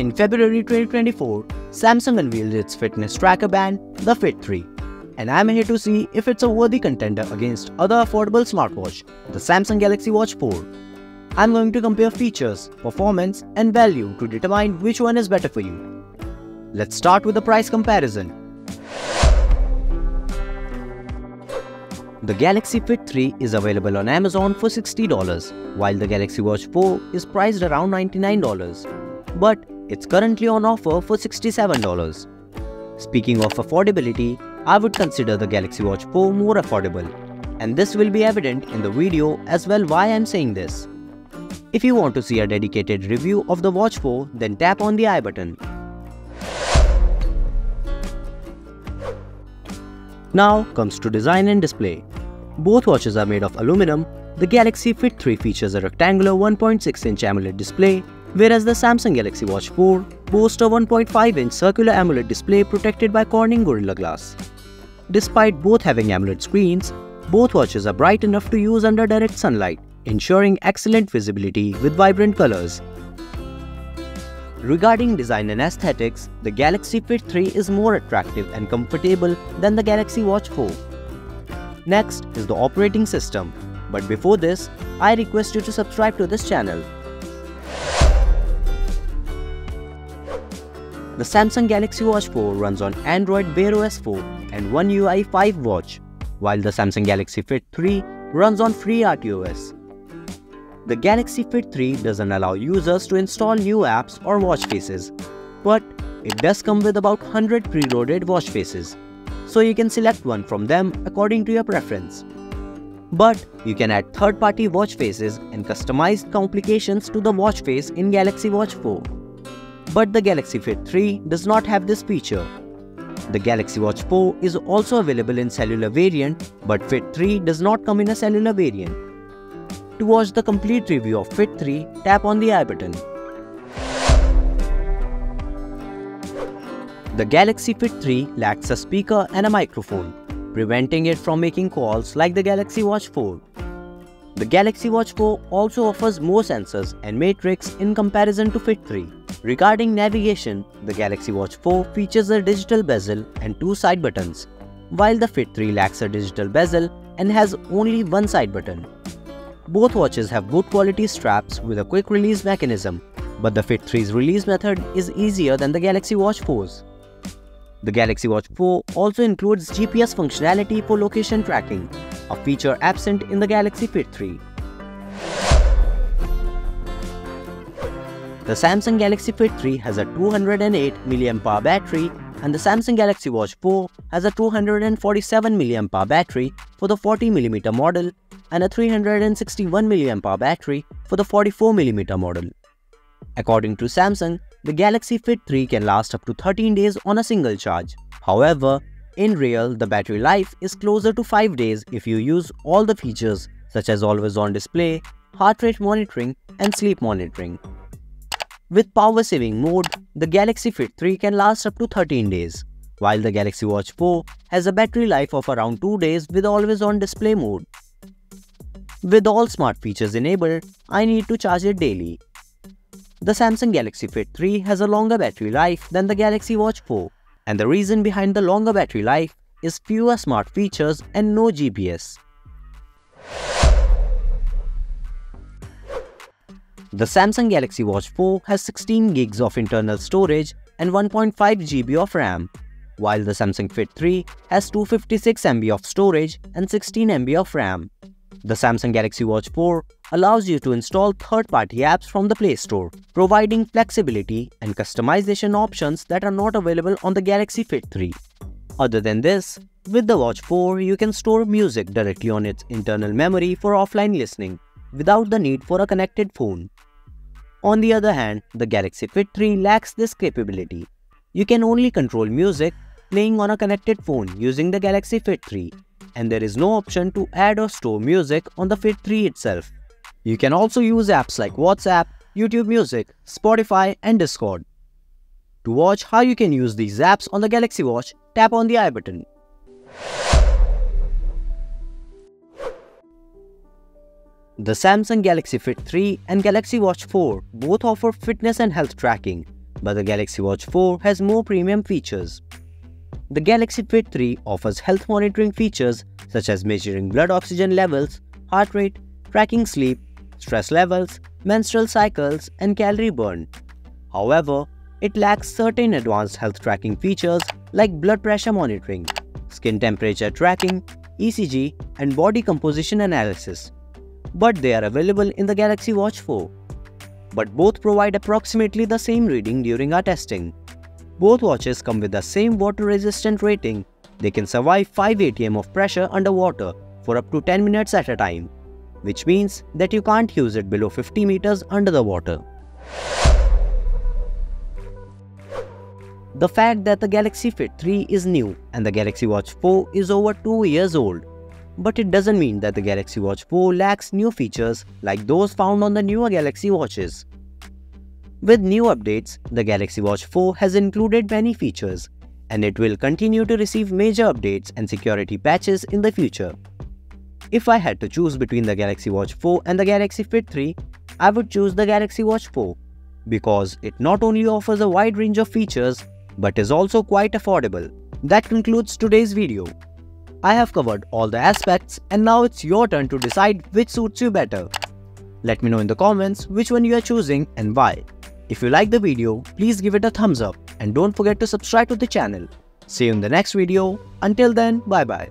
In February 2024, Samsung unveiled its fitness tracker band, the Fit 3. And I'm here to see if it's a worthy contender against other affordable smartwatch, the Samsung Galaxy Watch 4. I'm going to compare features, performance, and value to determine which one is better for you. Let's start with the price comparison. The Galaxy Fit 3 is available on Amazon for $60, while the Galaxy Watch 4 is priced around $99. But it's currently on offer for $67. Speaking of affordability, I would consider the Galaxy Watch 4 more affordable. And this will be evident in the video as well why I'm saying this. If you want to see a dedicated review of the Watch 4, then tap on the I button. Now comes to design and display. Both watches are made of aluminum. The Galaxy Fit 3 features a rectangular 1.6-inch AMOLED display, whereas the Samsung Galaxy Watch 4 boasts a 1.5-inch circular AMOLED display protected by Corning Gorilla Glass. Despite both having AMOLED screens, both watches are bright enough to use under direct sunlight, ensuring excellent visibility with vibrant colors. Regarding design and aesthetics, the Galaxy Fit 3 is more attractive and comfortable than the Galaxy Watch 4. Next is the operating system. But before this, I request you to subscribe to this channel. The Samsung Galaxy Watch 4 runs on Android Wear OS 4 and One UI 5 watch, while the Samsung Galaxy Fit 3 runs on FreeRTOS. The Galaxy Fit 3 doesn't allow users to install new apps or watch faces, but it does come with about 100 preloaded watch faces, so you can select one from them according to your preference. But you can add third-party watch faces and customized complications to the watch face in Galaxy Watch 4. But the Galaxy Fit 3 does not have this feature. The Galaxy Watch 4 is also available in cellular variant, but Fit 3 does not come in a cellular variant. To watch the complete review of Fit 3, tap on the I button. The Galaxy Fit 3 lacks a speaker and a microphone, preventing it from making calls like the Galaxy Watch 4. The Galaxy Watch 4 also offers more sensors and matrix in comparison to Fit 3. Regarding navigation, the Galaxy Watch 4 features a digital bezel and two side buttons, while the Fit 3 lacks a digital bezel and has only one side button. Both watches have good quality straps with a quick release mechanism, but the Fit 3's release method is easier than the Galaxy Watch 4's. The Galaxy Watch 4 also includes GPS functionality for location tracking, a feature absent in the Galaxy Fit 3. The Samsung Galaxy Fit 3 has a 208 mAh battery and the Samsung Galaxy Watch 4 has a 247 mAh battery for the 40mm model and a 361 mAh battery for the 44mm model. According to Samsung, the Galaxy Fit 3 can last up to 13 days on a single charge. However, in real, the battery life is closer to 5 days if you use all the features such as always on display, heart rate monitoring and sleep monitoring. With power saving mode, the Galaxy Fit 3 can last up to 13 days, while the Galaxy Watch 4 has a battery life of around 2 days with always on display mode. With all smart features enabled, I need to charge it daily. The Samsung Galaxy Fit 3 has a longer battery life than the Galaxy Watch 4, and the reason behind the longer battery life is fewer smart features and no GPS. The Samsung Galaxy Watch 4 has 16 gigs of internal storage and 1.5 GB of RAM, while the Samsung Fit 3 has 256 MB of storage and 16 MB of RAM. The Samsung Galaxy Watch 4 allows you to install third-party apps from the Play Store, providing flexibility and customization options that are not available on the Galaxy Fit 3. Other than this, with the Watch 4, you can store music directly on its internal memory for offline listening, without the need for a connected phone. On the other hand, the Galaxy Fit 3 lacks this capability. You can only control music playing on a connected phone using the Galaxy Fit 3 and there is no option to add or store music on the Fit 3 itself. You can also use apps like WhatsApp, YouTube Music, Spotify and Discord. To watch how you can use these apps on the Galaxy Watch, tap on the I button. The Samsung Galaxy Fit 3 and Galaxy Watch 4 both offer fitness and health tracking, but the Galaxy Watch 4 has more premium features. The Galaxy Fit 3 offers health monitoring features such as measuring blood oxygen levels, heart rate, tracking sleep, stress levels, menstrual cycles, and calorie burn. However, it lacks certain advanced health tracking features like blood pressure monitoring, skin temperature tracking, ECG, and body composition analysis. But they are available in the Galaxy Watch 4. But both provide approximately the same reading during our testing. Both watches come with the same water resistant rating. They can survive 5 atm of pressure underwater for up to 10 minutes at a time, which means that you can't use it below 50 meters under the water. The fact that the Galaxy Fit 3 is new and the Galaxy Watch 4 is over 2 years old. But it doesn't mean that the Galaxy Watch 4 lacks new features like those found on the newer Galaxy Watches. With new updates, the Galaxy Watch 4 has included many features, and it will continue to receive major updates and security patches in the future. If I had to choose between the Galaxy Watch 4 and the Galaxy Fit 3, I would choose the Galaxy Watch 4 because it not only offers a wide range of features but is also quite affordable. That concludes today's video. I have covered all the aspects and now it's your turn to decide which suits you better. Let me know in the comments which one you are choosing and why. If you like the video, please give it a thumbs up and don't forget to subscribe to the channel. See you in the next video. Until then, bye bye.